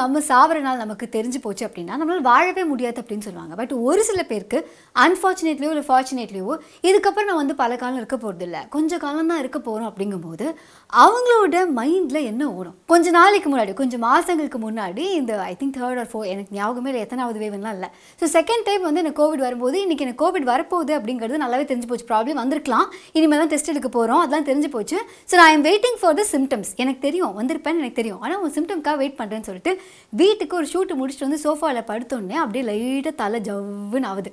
நம்ம சாவர நாள் நமக்கு தெரிஞ்சு போச்சு அப்படின்னா நம்மளால் வாழவே முடியாது அப்படின்னு சொல்லுவாங்க. பட் ஒரு சில பேருக்கு அன்ஃபார்ச்சுனேட்லியோ இல்லை ஃபார்ச்சுனேட்லியோ இதுக்கப்புறம் நான் வந்து பல காலம் இருக்க போகிறது இல்லை. கொஞ்ச காலம் தான் இருக்க போகிறோம் அப்படிங்கும்போது அவங்களோட மைண்டில் என்ன ஓடும்? கொஞ்ச நாளைக்கு முன்னாடி கொஞ்சம் மாதங்களுக்கு முன்னாடி இந்த I think third or four எனக்கு ஞாபகமே இல்லை எத்தனாவது வேவ்லாம் இல்லை. ஸோ செகண்ட் டைம் வந்து எனக்கு கோவிட் வரும்போது இன்றைக்கி எனக்கு கோவிட் வரப்போகுது அப்படிங்கிறது நல்லாவே தெரிஞ்சு போச்சு. ப்ராப்ளம் வந்திருக்கலாம். இனிமேல் தான் டெஸ்ட் எடுக்க போகிறோம் அதெல்லாம் தெரிஞ்சு போச்சு. ஸோ நான் I'm waiting for the symptoms எனக்கு தெரியும். வந்திருப்பேன்னு எனக்கு தெரியும். ஆனால் உன் சிம்டம்க்காக வெயிட் பண்ணுறேன்னு சொல்லிட்டு வீட்டுக்கு ஒரு ஷூட்டு முடிச்சுட்டு வந்து சோஃபாவில் படுத்தோடனே அப்படியே லைட்டாக தலை ஜவ்வுன்னு ஆகுது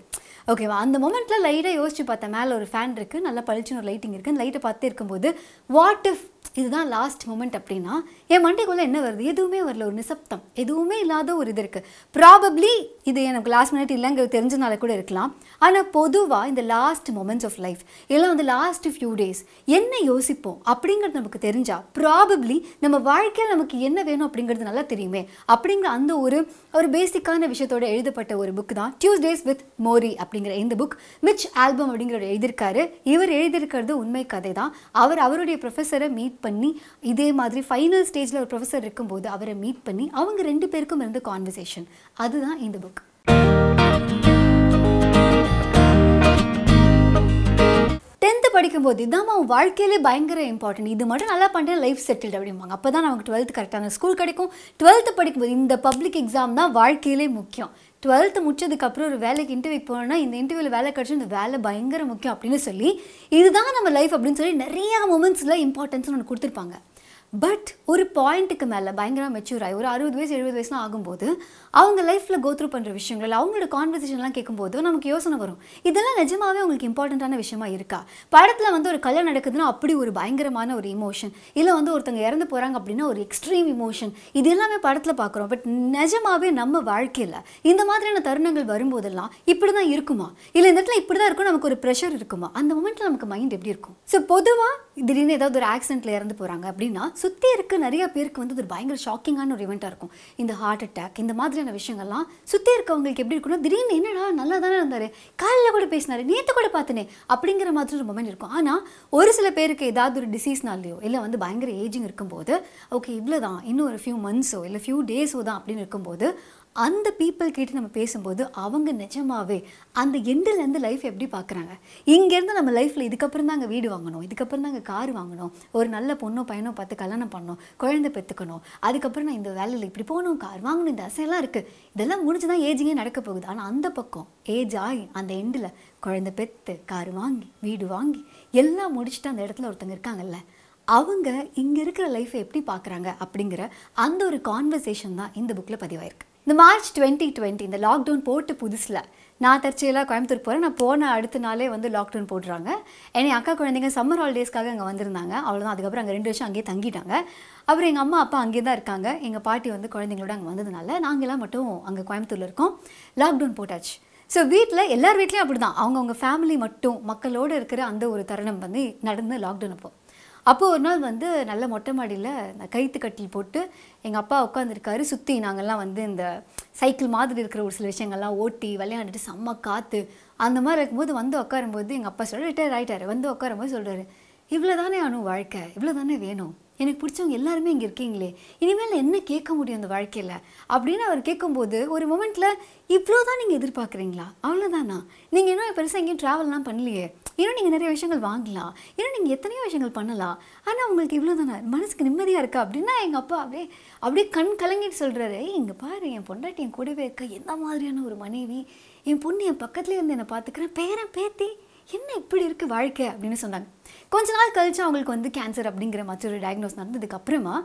ஓகேவா அந்த மொமெண்ட்டில் லைட்டாக யோசிச்சு பார்த்தேன். மேலே ஒரு ஃபேன் இருக்குது நல்லா பளிச்சுன்னு ஒரு லைட்டிங் இருக்குது அந்த லைட்டை பார்த்து இருக்கும்போது வாட் இஃப் இதுதான் லாஸ்ட் மூமெண்ட் அப்படின்னா என் மண்டைக்குள்ளே என்ன வருது? எதுவுமே வரல ஒரு நிசப்தம். எதுவுமே இல்லாத ஒரு இது இருக்குது ப்ராபப்ளி இது எனக்கு லாஸ்ட் மினிட் இல்லைங்கிறது தெரிஞ்சனால கூட இருக்கலாம். ஆனால் பொதுவாக இந்த லாஸ்ட் மொமெண்ட்ஸ் ஆஃப் லைஃப் இல்லை வந்து லாஸ்ட் ஃபியூ டேஸ் என்ன யோசிப்போம் அப்படிங்கிறது நமக்கு தெரிஞ்சா ப்ராபப்ளி நம்ம வாழ்க்கையில் நமக்கு என்ன வேணும் அப்படிங்கிறது நல்லா தெரியுமே. அப்படிங்கிற அந்த ஒரு ஒரு பேசிக்கான விஷயத்தோட எழுதப்பட்ட ஒரு புக் தான் டியூஸ்டேஸ் வித் மோரி அப்படிங்கிற இந்த புக் மிச் ஆல்பம் அப்படிங்கிறவர் எழுதியிருக்காரு. இவர் எழுதியிருக்கிறது உண்மை கதை தான் அவர் அவருடைய ப்ரொஃபஸரை மீட் மீட் பண்ணி இதே மாதிரி ஃபைனல் ஸ்டேஜில் ஒரு ப்ரொஃபஸர் இருக்கும்போது அவரை மீட் பண்ணி அவங்க ரெண்டு பேருக்கும் இருந்த கான்வர்சேஷன் அதுதான் இந்த புக் டென்த்து படிக்கும்போது இதாம்மா அவன் வாழ்க்கையிலே பயங்கர இம்பார்ட்டன்ட் இது மட்டும் நல்லா பண்ணிட்டு லைஃப் செட்டில்டு அப்படிம்பாங்க. அப்போ தான் நமக்கு டுவெல்த் கரெக்டான ஸ்கூல் கிடைக்கும். டுவெல்த்து படிக்கும்போது இந்த பப்ளிக் எக்ஸாம் தான் வாழ்க்கையிலே முக்கியம். டுவெல்த்து முடிச்சதுக்கப்புறம் ஒரு வேலைக்கு இன்டர்வியூ போனோன்னா இந்த இன்டர்வியூவில் வேலை கிடச்சி இந்த வேலை பயங்கர முக்கியம் அப்படின்னு சொல்லி இதுதான் நம்ம லைஃப் அப்படின்னு சொல்லி நிறையா மூமெண்ட்ஸில் இம்பார்ட்டன்ஸ் ஒன்று கொடுத்துருப்பாங்க. பட் ஒரு பாயிண்ட்டுக்கு மேலே பயங்கரமாக மெச்சூர் ஆகி ஒரு அறுபது வயசு எழுபது வயசுலாம் ஆகும்போது அவங்க லைஃப்பில் கோத்ரூ பண்ணுற விஷயங்கள் இல்லை அவங்களோட கான்வர்சேஷன்லாம் கேட்கும்போது நமக்கு யோசனை வரும். இதெல்லாம் நிஜமாவே உங்களுக்கு இம்பார்ட்டண்ட்டான விஷயமா இருக்கா? படத்தில் வந்து ஒரு கல்யாணம் நடக்குதுன்னா அப்படி ஒரு பயங்கரமான ஒரு இமோஷன் இல்லை வந்து ஒருத்தங்க இறந்து போகிறாங்க அப்படின்னா ஒரு எக்ஸ்ட்ரீம் இமோஷன் இது எல்லாமே படத்தில் பார்க்குறோம். பட் நிஜமாவே நம்ம வாழ்க்கையில் இந்த மாதிரியான தருணங்கள் வரும்போதெல்லாம் இப்படி தான் இருக்குமா? இல்லை இந்த இடத்துல இப்படி தான் இருக்கும் நமக்கு ஒரு ப்ரெஷர் இருக்குமா? அந்த மொமெண்ட்டில் நமக்கு மைண்ட் எப்படி இருக்கும்? ஸோ பொதுவாக திடீர்னு ஏதாவது ஒரு ஆக்சிடென்ட்டில் இறந்து போகிறாங்க அப்படின்னா சுற்றி இருக்க நிறைய பேருக்கு வந்து ஒரு பயங்கர ஷாக்கிங்கான ஒரு இவெண்ட்டாக இருக்கும். இந்த ஹார்ட் அட்டாக் இந்த மாதிரியான விஷயங்கள்லாம் சுற்றி இருக்கவங்களுக்கு எப்படி இருக்குன்னா திடீர்னு என்னடா நல்லா தானே இருந்தார் காலையில் கூட பேசினார் நேற்று கூட பார்த்தனே அப்படிங்கிற மாதிரி ஒரு மொமெண்ட் இருக்கும். ஆனால் ஒரு சில பேருக்கு ஏதாவது ஒரு டிசீஸ்னாலேயோ இல்லை வந்து பயங்கர ஏஜிங் இருக்கும்போது ஓகே இவ்வளோ தான் இன்னும் ஒரு ஃபியூ மந்த்ஸோ இல்லை ஃபியூ டேஸோ தான் அப்படின்னு இருக்கும்போது அந்த பீப்புள் கிட்ட நம்ம பேசும்போது அவங்க நிஜமாவே அந்த எண்டுலேருந்து லைஃப் எப்படி பார்க்குறாங்க? இங்கேருந்து நம்ம லைஃப்பில் இதுக்கப்புறம் தாங்க வீடு வாங்கணும் இதுக்கப்புறம் தாங்க கார் வாங்கணும் ஒரு நல்ல பொண்ணோ பையனோ பார்த்து கல்யாணம் பண்ணணும் குழந்தை பெற்றுக்கணும் அதுக்கப்புறம் நான் இந்த வேலையில் இப்படி போகணும் கார் வாங்கணும் இந்த அசையெல்லாம் இருக்குது இதெல்லாம் முடிஞ்சு தான் ஏஜிங்கே நடக்க போகுது. ஆனால் அந்த பக்கம் ஏஜ் ஆகி அந்த எண்டில் குழந்தை பெற்று கார் வாங்கி வீடு வாங்கி எல்லாம் முடிச்சுட்டு அந்த இடத்துல ஒருத்தங்க இருக்காங்கல்ல அவங்க இங்கே இருக்கிற லைஃப்பை எப்படி பார்க்குறாங்க அப்படிங்கிற அந்த ஒரு கான்வர்சேஷன் தான் இந்த புக்கில் பதிவாயிருக்கு. இந்த மார்ச் டுவெண்ட்டி டுவெண்ட்டி இந்த லாக்டவுன் போட்டு புதுசில் நான் தற்செயலாக கோயம்புத்தூர் போகிறேன் நான் போன அடுத்த நாளே வந்து லாக்டவுன் போடுறாங்க. என்னை அக்கா குழந்தைங்க சம்மர் ஹாலிடேஸ்க்காக அங்கே வந்திருந்தாங்க. அவ்வளோதான் அதுக்கப்புறம் அங்கே ரெண்டு வருஷம் அங்கேயே தங்கிட்டாங்க. அப்புறம் எங்கள் அம்மா அப்பா அங்கேயே தான் இருக்காங்க. எங்கள் பாட்டி வந்து குழந்தைங்களோட அங்கே வந்ததுனால நாங்களாம் மட்டும் அங்கே கோயம்புத்தூரில் இருக்கோம். லாக்டவுன் போட்டாச்சு. ஸோ வீட்டில் எல்லார் வீட்லேயும் அப்படி தான் அவங்கவுங்க ஃபேமிலி மட்டும் மக்களோடு இருக்கிற அந்த ஒரு தருணம் வந்து நடந்து லாக்டவுன் அப்போது அப்போது ஒரு நாள் வந்து நல்ல மொட்டை மாடியில் நான் கைத்து கட்டில் போட்டு எங்கள் அப்பா உட்காந்துருக்காரு சுற்றி நாங்கள்லாம் வந்து இந்த சைக்கிள் மாதிரி இருக்கிற ஒரு சில விஷயங்கள்லாம் ஓட்டி விளையாண்டுட்டு செம்ம காற்று அந்த மாதிரி இருக்கும்போது வந்து உட்காரும்போது எங்கள் அப்பா சொல்ல ரிட்டையர் ஆகிட்டார் வந்து உட்காரும்போது சொல்கிறாரு இவ்வளோ தானே அணு வாழ்க்கை? இவ்வளோ தானே வேணும்? எனக்கு பிடிச்சவங்க எல்லாருமே இங்கே இருக்கீங்களே. இனிமேல் என்ன கேட்க முடியும் அந்த வாழ்க்கையில்? அப்படின்னு அவர் கேட்கும்போது ஒரு மொமெண்ட்டில் இவ்வளோ தான் நீங்கள் எதிர்பார்க்குறீங்களா? அவ்வளோதானா நீங்கள் இன்னும் பெருசாக எங்கேயும் ட்ராவல்லாம் பண்ணலையே. இன்னும் நீங்கள் நிறைய விஷயங்கள் வாங்கலாம். இன்னும் நீங்கள் எத்தனையோ விஷயங்கள் பண்ணலாம். ஆனால் உங்களுக்கு இவ்வளோ தானே மனசுக்கு நிம்மதியாக இருக்கா? அப்படின்னா எங்கள் அப்பா அப்படியே அப்படியே கண் கலங்கிட்டு சொல்கிறாரு இங்கே பாரு என் பொண்டாட்டி என் கூடவே இருக்க? என்ன மாதிரியான ஒரு மனைவி? என் பொண்ணு என் பக்கத்துலேயே இருந்து என்னை பார்த்துக்கிறேன் பேரன் பேத்தி என்ன இப்படி இருக்குது வாழ்க்கை அப்படின்னு சொன்னாங்க. கொஞ்ச நாள் கழிச்சு அவங்களுக்கு வந்து கேன்சர் அப்படிங்கிற மற்றொரு டயக்னோஸ் நடந்ததுக்கு அப்புறமா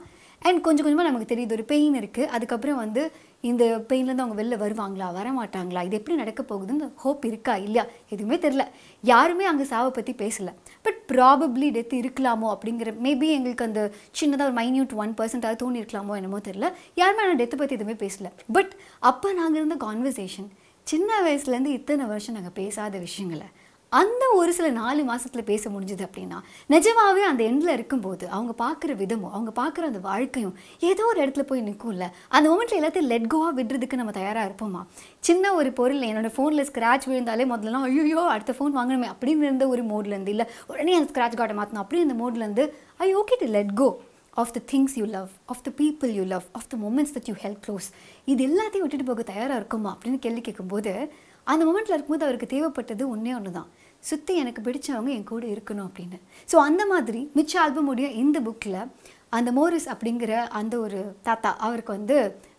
அண்ட் கொஞ்சம் கொஞ்சமாக நமக்கு தெரியுது ஒரு பெயின் இருக்குது அதுக்கப்புறம் வந்து இந்த பெயின்லேருந்து அவங்க வெளில வருவாங்களா வரமாட்டாங்களா இது எப்படி நடக்க போகுதுன்னு ஹோப் இருக்கா இல்லையா எதுவுமே தெரில யாருமே அங்கே சாவை பற்றி பேசலை. பட் ப்ராபப்ளி டெத் இருக்கலாமோ அப்படிங்கிற மேபி எங்களுக்கு அந்த சின்னதாக ஒரு மைன்யூட் ஒன் பர்சன்டாக தோணி இருக்கலாமோ என்னமோ தெரில யாருமே ஆனால் டெத்தை பற்றி எதுவுமே பேசலை. பட் அப்போ நாங்கள் இருந்த கான்வர்சேஷன் சின்ன வயசுலேருந்து இத்தனை வருஷம் நாங்கள் பேசாத விஷயங்களை அந்த ஒரு சில நாலு மாதத்தில் பேச முடிஞ்சுது அப்படின்னா நிஜமாகவே அந்த எண்டில் இருக்கும்போது அவங்க பார்க்குற விதமும் அவங்க பார்க்குற அந்த வாழ்க்கையும் ஏதோ ஒரு இடத்துல போய் நிற்கும்ல அந்த மொமெண்ட்ல எல்லாத்தையும் லெட் கோவாக விடுறதுக்கு நம்ம தயாராக இருப்போமா? சின்ன ஒரு பொருள் என்னோட ஃபோனில் ஸ்க்ராட்ச் விழுந்தாலே முதல்லலாம் ஐயோ அடுத்த ஃபோன் வாங்கணுமே அப்படின்னு இருந்த ஒரு மோட்லேருந்து இல்லை உடனே அந்த ஸ்க்ராட்ச் காட்டை மாற்றணும் அப்படி இந்த மோட்லேருந்து I okay to let go of the things you love of the people you love of the moments that you help close இது எல்லாத்தையும் விட்டுட்டு போக தயாராக இருக்குமா? அப்படின்னு கேள்வி கேட்கும்போது அந்த மூமெண்ட்டில் இருக்கும்போது அவருக்கு தேவைப்பட்டது ஒன்றே ஒன்று தான் சுற்றி எனக்கு பிடிச்சவங்க என் கூட இருக்கணும் அப்படின்னு. ஸோ அந்த மாதிரி மிச்ச ஆல்பமுடைய இந்த புக்கில் அந்த மோரிஸ் அப்படிங்கிற அந்த ஒரு தாத்தா அவருக்கு வந்து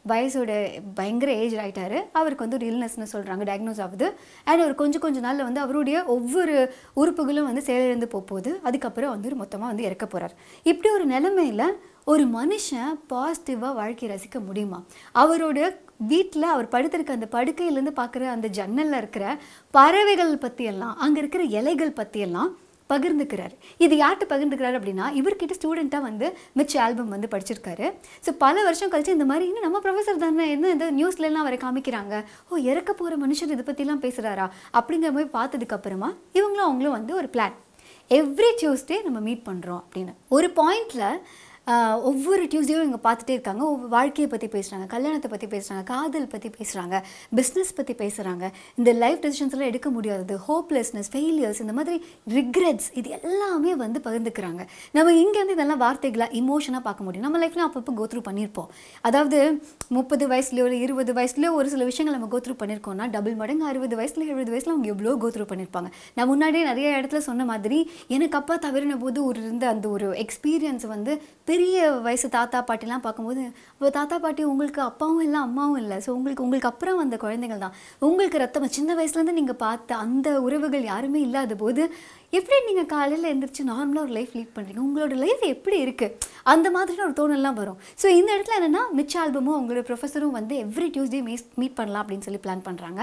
வயசோட பயங்கர ஏஜ் ஆகிட்டாரு அவருக்கு வந்து ஒரு இல்னஸ்னு சொல்கிறாங்க டயக்னோஸ் ஆகுது. அண்ட் அவர் கொஞ்சம் கொஞ்சம் நாளில் வந்து அவருடைய ஒவ்வொரு உறுப்புகளும் வந்து செயலிழந்து போகுது. அதுக்கப்புறம் வந்து மொத்தமாக வந்து இறக்க போகிறார் இப்படி ஒரு நிலைமையில் ஒரு மனுஷன் பாசிட்டிவாக வாழ்க்கையை ரசிக்க முடியுமா? அவரோட வீட்டில் அவர் படுத்திருக்க அந்த படுக்கையிலேருந்து பார்க்குற அந்த ஜன்னலில் இருக்கிற பறவைகள் பற்றியெல்லாம் அங்கே இருக்கிற இலைகள் பற்றியெல்லாம் பகிர்ந்துக்கிறார். இது யார்கிட்ட பகிர்ந்துக்கிறாரு அப்படின்னா இவர்கிட்ட ஸ்டூடெண்ட்டாக வந்து மிச்ச ஆல்பம் வந்து படிச்சிருக்காரு. ஸோ பல வருஷம் கழிச்சு இந்த மாதிரி இன்னும் நம்ம ப்ரொஃபஸர் தானே? என்ன இந்த நியூஸ்லலாம் அவரை காமிக்கிறாங்க? ஓ இறக்க போகிற மனுஷர் இதை பற்றிலாம் பேசுகிறாரா அப்படிங்கிற மாதிரி பார்த்ததுக்கப்புறமா இவங்களும் அவங்களும் வந்து ஒரு பிளான் எவ்ரி டியூஸ்டே நம்ம மீட் பண்ணுறோம் அப்படின்னு. ஒரு பாயிண்டில் ஒவ்வொரு டியூஸ்டேயும் இங்கே பார்த்துட்டே இருக்காங்க. ஒவ்வொரு வாழ்க்கையை பற்றி பேசுகிறாங்க கல்யாணத்தை பற்றி பேசுகிறாங்க காதல் பற்றி பேசுகிறாங்க பிஸ்னஸ் பற்றி பேசுகிறாங்க இந்த லைஃப் டெசிஷன்ஸ்லாம் எடுக்க முடியாதது ஹோப்லெஸ்னஸ் ஃபெயிலியர்ஸ் இந்த மாதிரி ரிக்ரெட்ஸ் இது எல்லாமே வந்து பகிர்ந்துக்கிறாங்க. நம்ம இங்கேருந்து இதெல்லாம் வார்த்தைகளாக இமோஷனாக பார்க்க முடியும். நம்ம லைஃப்லாம் அப்பப்போ கோத்ரூ பண்ணியிருப்போம். அதாவது முப்பது வயசுலையோ இல்லை இருபது வயசுலையோ ஒரு சில விஷயங்கள் நம்ம கோத்ரூ பண்ணியிருக்கோம்னா டபுள் மடங்கு அறுபது வயசில் எழுபது வயசில் அவங்க எவ்வளோ கோத்ரூ பண்ணியிருப்பாங்க. நான் முன்னாடியே நிறைய இடத்துல சொன்ன மாதிரி எனக்கு அப்பா தவறின போது ஒரு இருந்த அந்த ஒரு எக்ஸ்பீரியன்ஸ் வந்து பெரிய வயசு தாத்தா பாட்டிலாம் பார்க்கும்போது இப்போ தாத்தா பாட்டி உங்களுக்கு அப்பாவும் இல்லை அம்மாவும் இல்லை. ஸோ உங்களுக்கு உங்களுக்கு அப்புறம் வந்த குழந்தைகள் தான். உங்களுக்கு ரத்தம் சின்ன வயசுலேருந்து நீங்கள் பார்த்த அந்த உறவுகள் யாருமே இல்லாத போது எப்படி நீங்கள் காலையில் எழுந்திரிச்சு நார்மலாக ஒரு லைஃப் லீட் பண்ணுறீங்க உங்களோட லைஃப் எப்படி இருக்குது அந்த மாதிரியான ஒரு தோணல்லாம் வரும். ஸோ இந்த இடத்துல என்னென்னா மிச்ச ஆல்பமும் உங்களோட ப்ரொஃபஸரும் வந்து எவ்ரி டியூஸ்டே மீட் மீட் பண்ணலாம் அப்படின்னு சொல்லி பிளான் பண்ணுறாங்க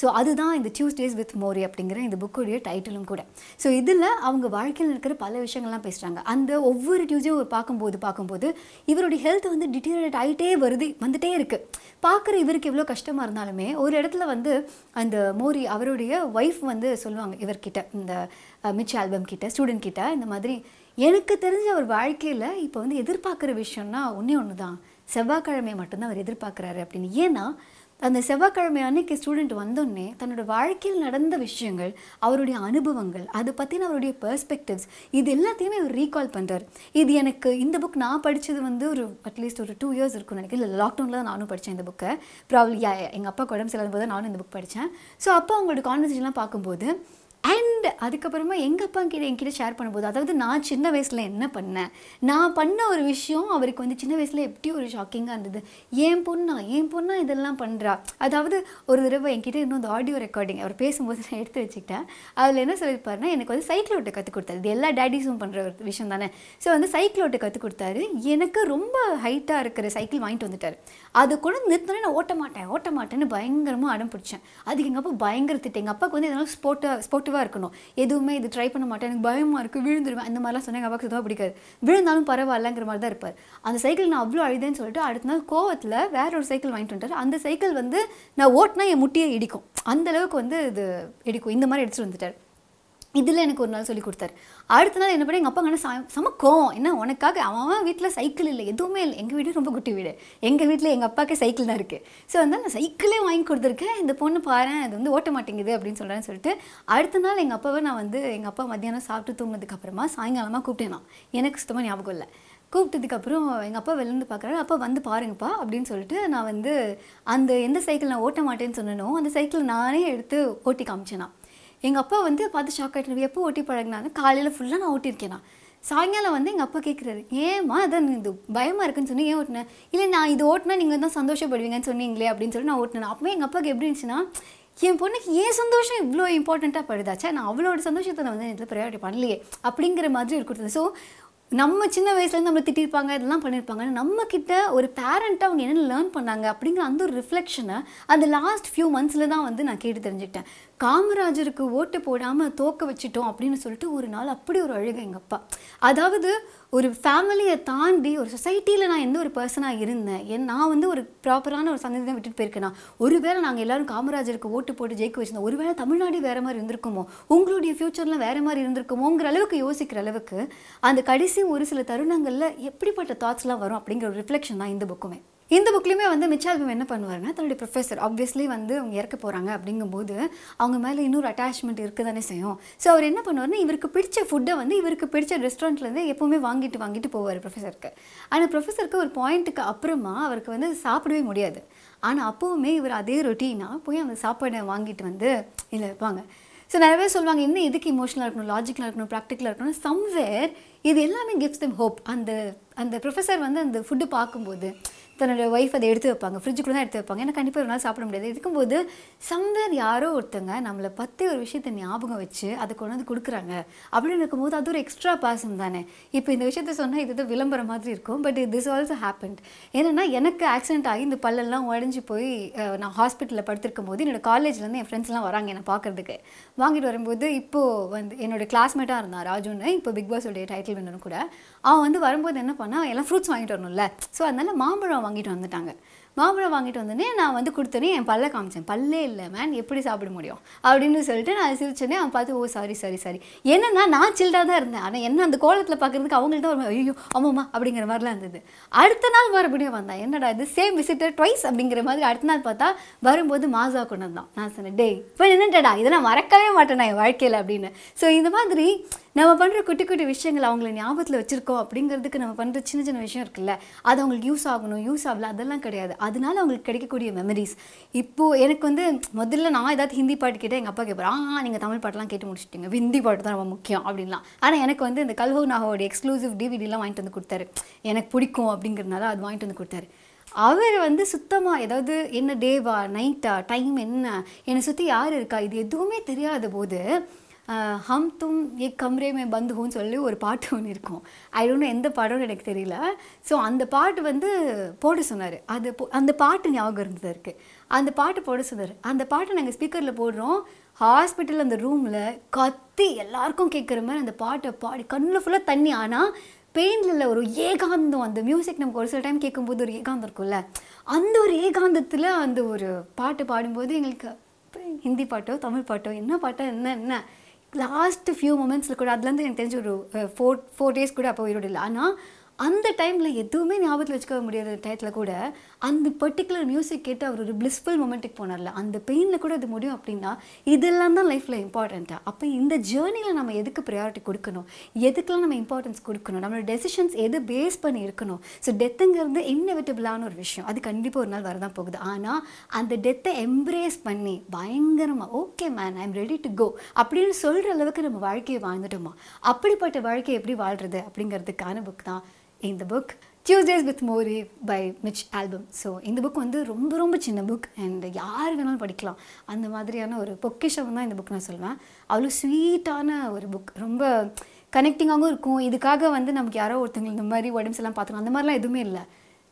ஸோ அதுதான் இந்த டியூஸ்டேஸ் வித் மோரி அப்படிங்கிற இந்த புக்குடைய டைட்டிலும் கூட. ஸோ இதில் அவங்க வாழ்க்கையில் இருக்கிற பல விஷயங்கள்லாம் பேசுகிறாங்க அந்த ஒவ்வொரு டியூஸ்டே ஒரு பார்க்கும்போது பார்க்கும்போது இவருடைய ஹெல்த் வந்து டிட்டீரியேட் ஆகிட்டே வருது வந்துட்டே இருக்குது பார்க்குற இவருக்கு எவ்வளோ கஷ்டமாக இருந்தாலுமே ஒரு இடத்துல வந்து அந்த மோரி அவருடைய ஒய்ஃப் வந்து சொல்லுவாங்க இவர்கிட்ட இந்த மிச்ச ஆல்பம் கிட்ட ஸ்டூடெண்ட் கிட்ட இந்த மாதிரி எனக்கு தெரிஞ்ச அவர் வாழ்க்கையில் இப்போ வந்து எதிர்பார்க்குற விஷயம்னா ஒன்றே ஒன்று தான் செவ்வாய்க்கிழமை மட்டும்தான் அவர் எதிர்பார்க்குறாரு அப்படின்னு. ஏன்னா அந்த செவ்வாய்க்கிழமை அன்னைக்கு ஸ்டூடெண்ட் வந்தோடனே தன்னோட வாழ்க்கையில் நடந்த விஷயங்கள் அவருடைய அனுபவங்கள் அதை பற்றின அவருடைய பெர்ஸ்பெக்டிவ்ஸ் இது எல்லாத்தையுமே அவர் ரீகால் பண்ணுறார் இது எனக்கு இந்த புக் நான் படித்தது வந்து ஒரு அட்லீஸ்ட் ஒரு டூ இயர்ஸ் இருக்கும்னு நினைக்கிறேன். இல்லை லாக்டவுனில் தான் நானும் படித்தேன் இந்த புக்கை ப்ராப்ளம் எங்கள் அப்பா உடம்பு சரியில்லாத போது நானும் இந்த புக் படித்தேன் ஸோ அப்போ அவங்களோட கான்வர்சேஷன்லாம் பார்க்கும்போது அண்ட் அதுக்கப்புறமா எங்கள் அப்பா கிட்ட என்கிட்ட ஷேர் பண்ணும்போது அதாவது நான் சின்ன வயசில் என்ன பண்ணேன்? நான் பண்ண ஒரு விஷயம் அவருக்கு வந்து சின்ன வயசில் எப்படி ஒரு ஷாக்கிங்காக இருந்தது. ஏன் பொண்ணா? ஏன் பொண்ணா இதெல்லாம் பண்ணுறா அதாவது ஒரு தடவை என்கிட்ட இன்னும் அந்த ஆடியோ ரெக்கார்டிங் அவர் பேசும்போது நான் எடுத்து வச்சுக்கிட்டேன். அதில் என்ன சொல்லியிருப்பாருன்னா எனக்கு வந்து சைக்கிள் ஓட்ட கற்றுக் கொடுத்தாரு. இது எல்லா டேடிஸும் பண்ணுற ஒரு விஷயம் தானே. ஸோ வந்து சைக்கிள் ஓட்ட கற்றுக் கொடுத்தாரு. எனக்கு ரொம்ப ஹைட்டாக இருக்கிற சைக்கிள் வாங்கிட்டு வந்துட்டார். அது கூட நிறுத்தினே நான் ஓட்ட மாட்டேன் ஓட்ட மாட்டேன்னு பயங்கரமாக அடம் பிடிச்சேன். அதுக்கு எங்கள் அப்பா பயங்கர திட்டு. எங்கள் அப்பாவுக்கு வந்து எதனால ஸ்போர்ட்டாக ஸ்போர்ட்டிவாக இருக்கணும். எதுவுமே இது ட்ரை பண்ண மாட்டேன். எனக்கு பயமாக இருக்குது விழுந்துருவேன். அந்த மாதிரிலாம் சொன்னேன் எங்கள் அப்பாவுக்கு சுத்தமாக பிடிக்காது. விழுந்தாலும் பரவாயில்லங்கிற மாதிரி தான் இருப்பார். அந்த சைக்கிள் நான் அவ்வளோ அழுதேன்னு சொல்லிட்டு அடுத்த நாள் கோவத்தில் வேற ஒரு சைக்கிள் வாங்கிட்டு வந்துட்டார். அந்த சைக்கிள் வந்து நான் ஓட்டினா என் முட்டியை இடிக்கும். அந்தளவுக்கு வந்து இது இடிக்கும். இந்த மாதிரி எடுத்துகிட்டு வந்துட்டார். இதில் எனக்கு ஒரு நாள் சொல்லி கொடுத்தாரு. அடுத்த நாள் என்ன பண்ணி எங்கள் அப்பா கண்ணு ச சமக்கம் என்ன உனக்காக அவன் வீட்டில் சைக்கிள் இல்லை. எதுவுமே இல்லை. எங்கள் வீடு ரொம்ப குட்டி வீடு. எங்கள் வீட்டில் எங்கள் அப்பாவுக்கு சைக்கிள் தான் இருக்குது ஸோ வந்து நான் சைக்கிளே வாங்கி கொடுத்துருக்கேன். இந்த பொண்ணு பாரு அது வந்து ஓட்ட மாட்டேங்குது அப்படின்னு சொல்கிறேன்னு சொல்லிட்டு அடுத்த நாள் எங்கள் அப்பாவை நான் வந்து எங்கள் அப்பா மத்தியானம் சாப்பிட்டு தூங்கினதுக்கப்புறமா சாயங்காலமாக கூப்பிட்டேன் நான். எனக்கு சுத்தமாக ஞாபகம் இல்லை. கூப்பிட்டதுக்கப்புறம் எங்கள் அப்பா வெளிலேருந்து பார்க்குறாரு. அப்பா வந்து பாருங்கப்பா அப்படின்னு சொல்லிட்டு நான் வந்து அந்த எந்த சைக்கிள் நான் ஓட்ட மாட்டேன்னு சொன்னனோ அந்த சைக்கிள் நானே எடுத்து ஓட்டி காமிச்சேன் நான். எங்கள் அப்பா வந்து பார்த்து ஷாக் ஆகிட்டு எப்போ ஓட்டி பழகினாங்க காலையில் ஃபுல்லாக நான் ஓட்டியிருக்கேன் சாயங்காலம் வந்து எங்கள் அப்பா கேட்குறாரு ஏம்மா அதான் இது பயமாக இருக்குன்னு சொன்னி ஏன் ஓட்டினேன் இல்லை நான் இது ஓட்டினா நீங்கள் தான் சந்தோஷப்படுவீங்கன்னு சொன்னீங்களே அப்படின்னு சொல்லி நான் ஓட்டினேன். அப்போ எங்கள் அப்பாவுக்கு எப்படி இருந்துச்சுன்னா என் பொண்ணுக்கு ஏன் சந்தோஷம் இவ்வளோ இம்பார்ட்டண்ட்டாக படுதாச்சா? நான் அவளோட சந்தோஷத்தை நான் வந்து இதில் ப்ரையாரிட்டி பண்ணலையே அப்படிங்கிற மாதிரி இருக்கிறது ஸோ நம்ம சின்ன வயசுலேருந்து நம்மளை திட்டிருப்பாங்க இதெல்லாம் பண்ணியிருப்பாங்க. நம்மக்கிட்ட ஒரு பேரண்ட்டாக அவங்க என்ன லேர்ன் பண்ணாங்க அப்படிங்கிற அந்த ஒரு ரிஃப்ளெக்ஷனை அந்த லாஸ்ட் ஃபியூ மந்த்ஸில் தான் வந்து நான் கேட்டு தெரிஞ்சுக்கிட்டேன். காமராஜருக்கு ஓட்டு போடாமல் தோக்க வச்சிட்டோம் அப்படின்னு சொல்லிட்டு ஒரு நாள் அப்படி ஒரு அழுகை எங்கள் அப்பா. அதாவது ஒரு ஃபேமிலியை தாண்டி ஒரு சொசைட்டியில் நான் எந்த ஒரு பர்சனாக இருந்தேன் என் நான் வந்து ஒரு ப்ராப்பரான ஒரு சந்ததி தான் விட்டுட்டு போயிருக்கேன்? ஒருவேளை நாங்கள் எல்லாரும் காமராஜருக்கு ஓட்டு போட்டு ஜெயிக்க வச்சிருந்தோம் ஒருவேளை தமிழ்நாடு வேறு மாதிரி இருந்திருக்குமோ? உங்களுடைய ஃப்யூச்சர்லாம் வேறு மாதிரி இருந்திருக்குமோங்கிற அளவுக்கு யோசிக்கிற அளவுக்கு அந்த கடைசி ஒரு சில தருணங்களில் எப்படிப்பட்ட தாட்ஸ்லாம் வரும் அப்படிங்கிற ஒரு ரிஃப்ளெக்ஷன் தான் இந்த புக்குமே இந்த புக்லேயுமே வந்து மிச்சால்பம் என்ன பண்ணுவாருன்னா தன்னுடைய ப்ரொஃபஸர் ஆப்வியஸ்லி வந்து அவங்க இறக்க போகிறாங்க அப்படிங்கும்போது அவங்க மேலே இன்னொரு அட்டாச்மெண்ட் இருக்க தானே செய்யும். ஸோ அவர் என்ன பண்ணுவார்னா இவருக்கு பிடிச்ச ஃபுட்டை வந்து இவருக்கு பிடிச்ச ரெஸ்டாரண்ட்லேருந்து எப்போவுமே வாங்கிட்டு வாங்கிட்டு போவார் ப்ரொஃபஸருக்கு ஆனால் ப்ரொஃபஸருக்கு ஒரு பாயிண்ட்டுக்கு அப்புறமா அவருக்கு வந்து சாப்பிடவே முடியாது. ஆனால் அப்போவுமே இவர் அதே ரொட்டீனாக போய் அந்த சாப்பாடை வாங்கிட்டு வந்து இதில் வைப்பாங்க. ஸோ நிறைய பேர் சொல்லுவாங்க இன்னும் எதுக்கு இமோஷனலாக இருக்கணும் லாஜிக்கலாக இருக்கணும் ப்ராக்டிக்கலாக இருக்கணும்? சம்வேர் இது எல்லாமே கிஃப்ட்ஸ் தம் ஹோப் அந்த அந்த ப்ரொஃபஸர் வந்து அந்த ஃபுட்டு பார்க்கும்போது தன்னுடைய ஒய்ஃப் அதை எடுத்து வைப்பாங்க. ஃப்ரிட்ஜுக்குள்ளே தான் எடுத்து வைப்பாங்க. ஏன்னா கண்டிப்பாக ஒரு நாள் சாப்பிட முடியாது. இருக்கும்போது சம்வேர் யாரோ ஒருத்தங்க நம்மளை பற்றி ஒரு விஷயத்தை ஞாபகம் வச்சு அதை கொண்டு வந்து கொடுக்குறாங்க. அப்படின்னு இருக்கும்போது அது ஒரு எக்ஸ்ட்ரா பாசம் தானே. இப்போ இந்த விஷயத்த சொன்னால் இது தான் விளம்பரம் மாதிரி இருக்கும். பட் திஸ் ஆல்சோ ஹேப்பன்ட் ஏன்னா எனக்கு ஆக்சிடென்ட் ஆகி இந்த பல்லெல்லாம் உடஞ்சி போய் நான் ஹாஸ்பிட்டலில் படுத்திருக்கும் போது என்னோடய காலேஜ்லேருந்து என் ஃப்ரெண்ட்ஸ்லாம் வராங்க என்னை பார்க்கறதுக்கு. வாங்கிட்டு வரும்போது இப்போது வந்து என்னோடய கிளாஸ்மேட்டாக இருந்தான் ராஜுன்னு. இப்போ பிக் பாஸோடைய டைட்டில் வேணும் கூட. அவன் வந்து வரும்போது என்ன பண்ணால் எல்லாம் ஃப்ரூட்ஸ் வாங்கிட்டு வரணும்ல. ஸோ அதனால் மாம்பழம் வாங்கிட்டு வந்துட்டாங்க. மாம்பழம் வாங்கிட்டு வந்தோடனே நான் வந்து கொடுத்தோன்னே என் பல்ல காமிச்சேன். பல்லே இல்லை மேன் எப்படி சாப்பிட முடியும்? அப்படின்னு சொல்லிட்டு நான் சிரிச்சோன்னே அவன் பார்த்து ஓ சாரி சாரி சாரி என்னன்னா நான் சில்டாக தான் இருந்தேன். ஆனால் என்ன அந்த கோலத்தில் பார்க்குறதுக்கு அவங்கள்ட்ட ஒரு ஐயோ ஆமாம்மா அப்படிங்கிற மாதிரிலாம் இருந்தது. அடுத்த நாள் மறுபடியும் வந்தான். என்னடா இது? சேம் விசிட்டர் ட்வைஸ் அப்படிங்கிற மாதிரி அடுத்த நாள் பார்த்தா வரும்போது மாசா கொண்டு வந்தான். நான் சொன்னேன் டேய் இப்போ என்னட்டடா இதை நான் மறக்கவே மாட்டேன் நான் என் வாழ்க்கையில் அப்படின்னு. ஸோ இந்த மாதிரி நம்ம பண்ணுற குட்டி குட்டி விஷயங்கள் அவங்கள ஞாபகத்தில் வச்சுருக்கோம் அப்படிங்கிறதுக்கு நம்ம பண்ணுற சின்ன சின்ன விஷயம் இருக்குல்ல. அது அவங்களுக்கு யூஸ் ஆகணும் யூஸ் ஆகல அதெல்லாம் கிடையாது. அதனால அவங்களுக்கு கிடைக்கக்கூடிய மெமரிஸ் இப்போது எனக்கு வந்து முதல்ல நான் ஏதாவது ஹிந்தி பாட்டு கேட்டால் எங்கள் அப்பா கேட்பாரு ஆ நீங்கள் தமிழ் பாட்டெலாம் கேட்டு முடிச்சிட்டிங்க. ஹிந்தி பாட்டு தான் ரொம்ப முக்கியம். அப்படின்லாம். ஆனால் எனக்கு வந்து இந்த கல்ஹோ நாகோட எக்ஸ்க்ளூசிவ் டிவிடிலாம் வாங்கிட்டு வந்து கொடுத்தாரு. எனக்கு பிடிக்கும் அப்படிங்கிறதுனால அது வாங்கிட்டு வந்து கொடுத்தாரு. அவர் வந்து சுத்தமாக ஏதாவது என்ன டேவா நைட்டா டைம் என்ன? என்னை சுற்றி யார் இருக்கா? இது எதுவுமே தெரியாத போது ஹம் தும் ஏ கம்ரே மே பந்துஹுன்னு சொல்லி ஒரு பாட்டு ஒன்று இருக்கும். ஐ டோன்ட் எந்த பாடம்னு எனக்கு தெரியல. ஸோ அந்த பாட்டு வந்து போட சொன்னார். அது அந்த பாட்டு ஞாபகம் இருந்தது இருக்குது அந்த பாட்டு போட சொன்னார். அந்த பாட்டை நாங்கள் ஸ்பீக்கரில் போடுறோம். ஹாஸ்பிட்டல் அந்த ரூமில் கத்தி எல்லாருக்கும் கேட்குற மாதிரி அந்த பாட்டை பாடி கண்ணில் ஃபுல்லாக தண்ணி. ஆனால் பெயினில் இல்லை ஒரு ஏகாந்தம் அந்த மியூசிக் நமக்கு ஒரு சில டைம் கேட்கும்போது ஒரு ஏகாந்தம் இருக்கும்ல. அந்த ஒரு ஏகாந்தத்தில் அந்த ஒரு பாட்டு பாடும்போது எங்களுக்கு ஹிந்தி பாட்டோ தமிழ் பாட்டோ என்ன பாட்டோ என்ன என்ன லாஸ்ட் ஃபியூ மூமெண்ட்ஸில் கூட அதுலேருந்து எனக்கு தெரிஞ்ச ஒரு ஃபோர் ஃபோர் டேஸ் கூட அப்போ உயிரோடு இல்லை. ஆனால் அந்த டைமில் எதுவுமே ஞாபகத்தில் வச்சுக்க முடியாத டயத்தில் கூட அந்த பர்டிகுலர் மியூசிக் கேட்டு அவர் ஒரு பிளிஸ்ஃபுல் மொமெண்ட்டுக்கு போனார்ல அந்த பெயினில் கூட அது முடியும் அப்படின்னா இதெல்லாம் தான் லைஃப்பில் இம்பார்ட்டண்ட்டாக அப்போ இந்த ஜேர்னியில் நம்ம எதுக்கு ப்ரையாரிட்டி கொடுக்கணும்? எதுக்கெல்லாம் நம்ம இம்பார்ட்டன்ஸ் கொடுக்கணும்? நம்மளோட டெசிஷன்ஸ் எது பேஸ் பண்ணி இருக்கணும்? ஸோ டெத்துங்கிறது இன்னெவிட்டபிளான ஒரு விஷயம். அது கண்டிப்பாக ஒரு நாள் வரதான் போகுது. ஆனால் அந்த டெத்தை எம்ப்ரேஸ் பண்ணி பயங்கரமாக okay man I'm ready to go அப்படின்னு சொல்கிற அளவுக்கு நம்ம வாழ்க்கையை வாழ்ந்துட்டோமா? அப்படிப்பட்ட வாழ்க்கையை எப்படி வாழ்கிறது அப்படிங்கிறதுக்கான புக் தான் இந்த book Tuesdays with Morrie by Mitch Albom so இந்த புக் வந்து ரொம்ப ரொம்ப சின்ன புக் அண்ட் யார் வேணாலும் படிக்கலாம். அந்த மாதிரியான ஒரு பொக்கிஷம் தான் இந்த புக் நான் சொல்லுவேன் அவ்வளோ ஸ்வீட்டான ஒரு புக் ரொம்ப கனெக்டிங்காகவும் இருக்கும். இதுக்காக வந்து நமக்கு யாரோ ஒருத்தங்க இந்த மாதிரி உடம்பு எல்லாம் பார்த்துக்கணும். அந்த மாதிரிலாம் எதுவுமே இல்லை.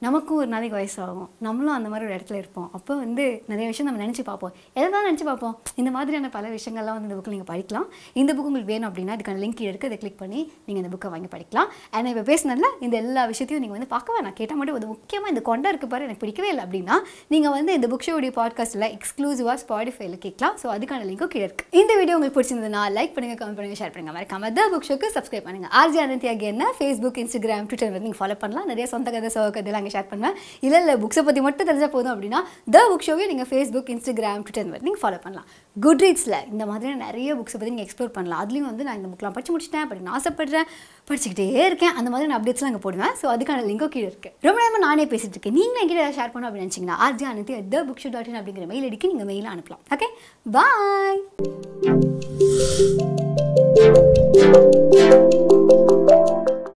நமக்கும் ஒரு நாளைக்கு வயசாகும். நம்மளும் அந்த மாதிரி ஒரு இடத்துல இருப்போம். அப்போ வந்து நிறைய விஷயம் நம்ம நினச்சி பார்ப்போம். எதை தான் நினச்சி பார்ப்போம்? இந்த மாதிரியான பல விஷயங்கள்லாம் வந்து இந்த புக்கில் நீங்கள் படிக்கலாம். இந்த புக் உங்களுக்கு வேணும் அப்படின்னா அதுக்கான லிங்க் இருக்குது அதை கிளிக் பண்ணி நீங்கள் இந்த புக்கை வாங்கி படிக்கலாம். ஏன்னா இப்போ பேசினதில் இந்த எல்லா விஷயத்தையும் நீங்கள் வந்து பார்க்க வேணாம். கேட்டால் மட்டும் அது முக்கியமாக இந்த கொண்டா இருக்க பாரு எனக்கு பிடிக்கவே இல்லை அப்படின்னா நீங்கள் வந்து இந்த புக் ஷோடைய பாட்காஸ்ட்டில் எக்ஸ்க்ளூசிவாக ஸ்பாடிஃபைல கேட்கலாம். ஸோ அதுக்கான லிங்க்கும் கீழே இருக்குது இந்த வீடியோ உங்களுக்கு பிடிச்சிருந்ததுனா லைக் பண்ணுங்கள் கமெண்ட் பண்ணுங்கள் ஷேர் பண்ணுங்கள் மறக்காம த புக் ஷோக்கு சப்ஸ்கிரைப் பண்ணுங்கள் ஆர்ஜி அனந்தி என்ன ஃபேஸ்புக் இன்ஸ்டாகிராம் ட்விட்டர் வந்து நீங்கள் ஃபாலோ பண்ணலாம். நிறைய சொந்த கதை சோக கதைலாம் அங்கே ஷேர் பண்ணுவேன் இல்லை இல்லை புக்ஸை பற்றி மட்டும் தெரிஞ்சால் போதும் அப்படின்னா த புக் ஷோவே நீங்கள் ஃபேஸ்புக் இன்ஸ்டாகிராம் ட்விட்டர் மாதிரி நீங்கள் ஃபாலோ பண்ணலாம். குட் ரீட்ஸில் இந்த மாதிரியான நிறைய புக்ஸை பற்றி நீங்கள் எக்ஸ்ப்ளோர் பண்ணலாம். அதுலேயும் வந்து நான் இந்த புக்லாம் படிச்சு முடிச்சிட்டேன் அப்படின்னு ஆசைப்படுறேன். படிச்சுக்கிட்டே இருக்கேன். அந்த மாதிரி நான் அப்டேட்ஸ்லாம் அங்கே போடுவேன். ஸோ அதுக்கான லிங்கோ கீழே இருக்குது ரொம்ப நேரமாக நானே பேசிட்டு இருக்கேன். நீங்கள் என்கிட்ட ஏதாவது ஷேர் பண்ணணும் அப்படின்னு நினச்சிங்கன்னா RJ Ananthi the book show dot in அப்படிங்கிற மெயில் அடிக்கி நீங்கள் மெயிலாக அனுப்பலாம். Okay bye